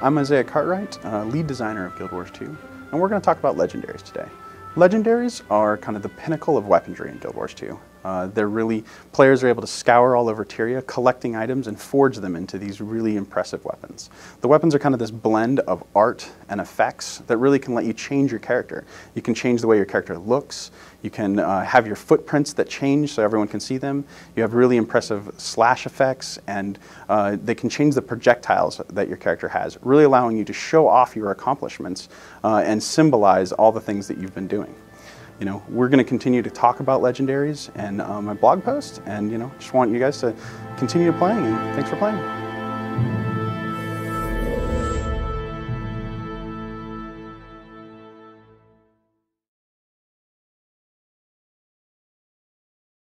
I'm Isaiah Cartwright, uh, lead designer of Guild Wars 2, and we're going to talk about legendaries today. Legendaries are kind of the pinnacle of weaponry in Guild Wars 2. Uh, they're really, players are able to scour all over Tyria, collecting items and forge them into these really impressive weapons. The weapons are kind of this blend of art and effects that really can let you change your character. You can change the way your character looks, you can uh, have your footprints that change so everyone can see them. You have really impressive slash effects and uh, they can change the projectiles that your character has, really allowing you to show off your accomplishments uh, and symbolize all the things that you've been doing you know, we're going to continue to talk about legendaries and uh, my blog post, and you know, just want you guys to continue playing. And thanks for playing.